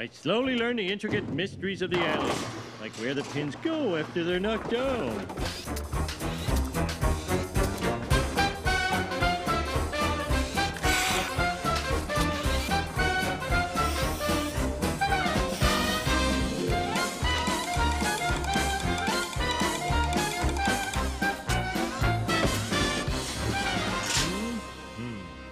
I slowly learn the intricate mysteries of the alley, like where the pins go after they're knocked down.